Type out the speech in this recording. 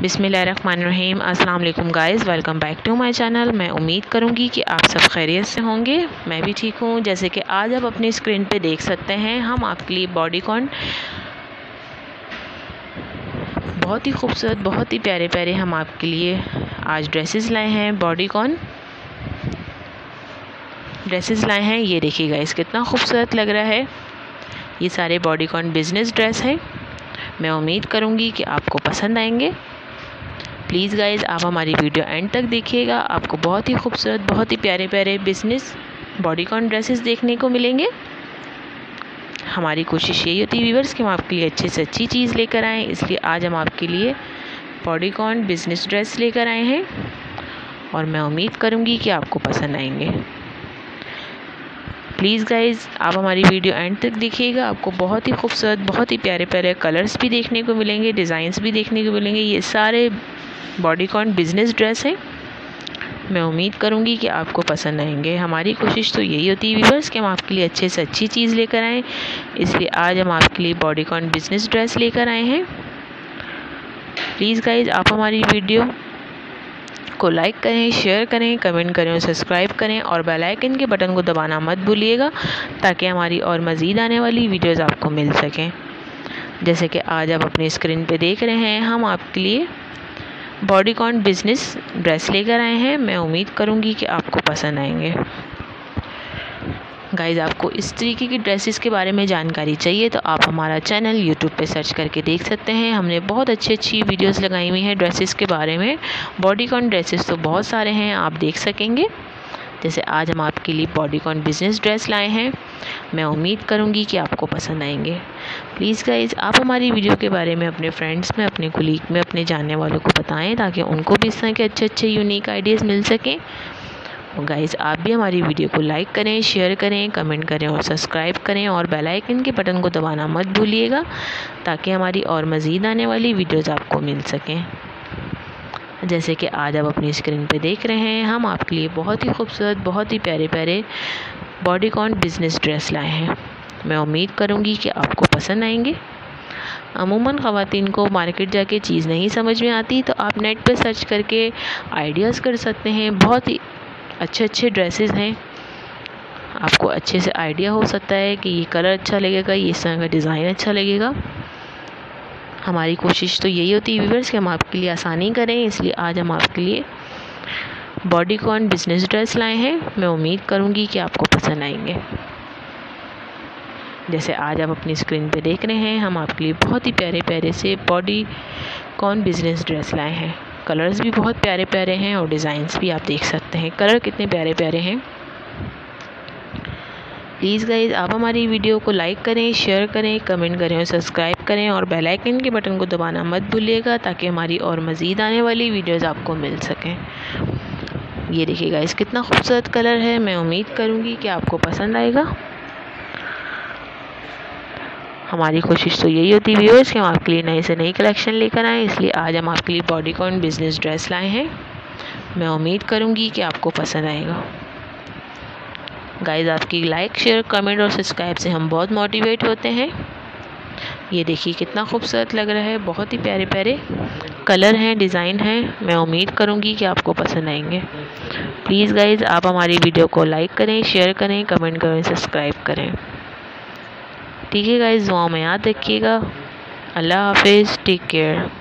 बिसमीम अस्सलाम guys welcome back to my channel. मैं उम्मीद करूँगी कि आप सब खैरियत से होंगे। मैं भी ठीक हूँ। जैसे कि आज आप अपनी स्क्रीन पे देख सकते हैं, हम आपके लिए बॉडीकॉन बहुत ही खूबसूरत, बहुत ही प्यारे प्यारे हम आपके लिए आज ड्रेसेस लाए हैं बॉडीकॉन ड्रेसेस लाए हैं। ये देखिएगा इस कितना खूबसूरत लग रहा है। ये सारे बॉडीकॉन बिज़नेस ड्रेस है। मैं उम्मीद करूँगी कि आपको पसंद आएँगे। प्लीज़ गाइज़ आप हमारी वीडियो एंड तक देखिएगा। आपको बहुत ही खूबसूरत, बहुत ही प्यारे प्यारे बिज़नेस बॉडीकॉन ड्रेसेस देखने को मिलेंगे। हमारी कोशिश यही होती है व्यूवर्स कि हम आपके लिए अच्छे से अच्छी चीज़ लेकर आएँ। इसलिए आज हम आपके लिए बॉडीकॉन बिज़नेस ड्रेस लेकर आए हैं। और मैं उम्मीद करूँगी कि आपको पसंद आएँगे। प्लीज़ गाइज़ आप हमारी वीडियो एंड तक देखिएगा। आपको बहुत ही खूबसूरत, बहुत ही प्यारे प्यारे कलर्स भी देखने को मिलेंगे डिज़ाइंस भी देखने को मिलेंगे। ये सारे बॉडीकॉन बिज़नेस ड्रेस है? मैं उम्मीद करूँगी कि आपको पसंद आएँगे। हमारी कोशिश तो यही होती है व्यूवर्स कि हम आपके लिए अच्छे से अच्छी चीज़ लेकर आएँ। इसलिए आज हम आपके लिए बॉडीकॉन बिज़नेस ड्रेस लेकर आए हैं। प्लीज़ गाइज़ आप हमारी वीडियो को लाइक करें शेयर करें कमेंट करें और सब्सक्राइब करें और बेल आइकन के बटन को दबाना मत भूलिएगा, ताकि हमारी और मज़ीद आने वाली वीडियोज़ आपको मिल सकें। जैसे कि आज आप अपनी स्क्रीन पे देख रहे हैं, हम आपके लिए बॉडीकॉन बिज़नेस ड्रेस लेकर आए हैं। मैं उम्मीद करूँगी कि आपको पसंद आएँगे। गाइज़ आपको इस तरीके की ड्रेसेस के बारे में जानकारी चाहिए तो आप हमारा चैनल यूट्यूब पे सर्च करके देख सकते हैं। हमने बहुत अच्छी अच्छी वीडियोस लगाई हुई हैं ड्रेसेस के बारे में। बॉडीकॉन ड्रेसेस तो बहुत सारे हैं, आप देख सकेंगे। जैसे आज हम आपके लिए बॉडीकॉन बिज़नेस ड्रेस लाए हैं। मैं उम्मीद करूँगी कि आपको पसंद आएँगे। प्लीज़ गाइज़ आप हमारी वीडियो के बारे में अपने फ्रेंड्स में, अपने कुलीग में, अपने जानने वालों को बताएँ ताकि उनको भी इस तरह के अच्छे अच्छे यूनिक आइडियाज़ मिल सकें। गाइज़ आप भी हमारी वीडियो को लाइक करें शेयर करें कमेंट करें और सब्सक्राइब करें और बेल आइकन के बटन को दबाना मत भूलिएगा ताकि हमारी और मज़ीद आने वाली वीडियोज़ आपको मिल सकें। जैसे कि आज आप अपनी स्क्रीन पे देख रहे हैं, हम आपके लिए बहुत ही खूबसूरत, बहुत ही प्यारे प्यारे बॉडीकॉन बिज़नेस ड्रेस लाए हैं। मैं उम्मीद करूँगी कि आपको पसंद आएँगे। अमूमन ख़वातीन को मार्केट जाके चीज़ नहीं समझ में आती तो आप नेट पर सर्च करके आइडियाज़ कर सकते हैं। बहुत ही अच्छे अच्छे ड्रेसेस हैं। आपको अच्छे से आइडिया हो सकता है कि ये कलर अच्छा लगेगा, ये इस तरह का डिज़ाइन अच्छा लगेगा। हमारी कोशिश तो यही होती है व्यूवर्स कि हम आपके लिए आसानी करें। इसलिए आज हम आपके लिए बॉडीकॉन बिज़नेस ड्रेस लाए हैं। मैं उम्मीद करूँगी कि आपको पसंद आएँगे। जैसे आज आप अपनी स्क्रीन पे देख रहे हैं, हम आपके लिए बहुत ही प्यारे प्यारे से बॉडी कॉन बिज़नेस ड्रेस लाए हैं। कलर्स भी बहुत प्यारे प्यारे हैं और डिज़ाइंस भी आप देख सकते हैं। कलर कितने प्यारे प्यारे हैं। प्लीज़ गाइज़ आप हमारी वीडियो को लाइक करें शेयर करें कमेंट करें और सब्सक्राइब करें और बेल आइकन के बटन को दबाना मत भूलिएगा ताकि हमारी और मज़ीद आने वाली वीडियोज़ आपको मिल सकें। ये देखिएगा इस कितना खूबसूरत कलर है। मैं उम्मीद करूँगी कि आपको पसंद आएगा। हमारी कोशिश तो यही होती है व्यूअर्स कि हम आपके लिए नए से नई कलेक्शन लेकर आएँ, इसलिए आज हम आपके लिए बॉडीकॉन बिज़नेस ड्रेस लाए हैं। मैं उम्मीद करूँगी कि आपको पसंद आएगा। गाइज़ आपकी लाइक शेयर कमेंट और सब्सक्राइब से हम बहुत मोटिवेट होते हैं। ये देखिए कितना खूबसूरत लग रहा है, बहुत ही प्यारे प्यारे कलर हैं डिज़ाइन हैं। मैं उम्मीद करूँगी कि आपको पसंद आएँगे। प्लीज़ गाइज़ आप हमारी वीडियो को लाइक करें शेयर करें कमेंट करें सब्सक्राइब करें। ठीक है गाइज़ दुआ में याद रखिएगा। अल्लाह हाफिज़ टेक केयर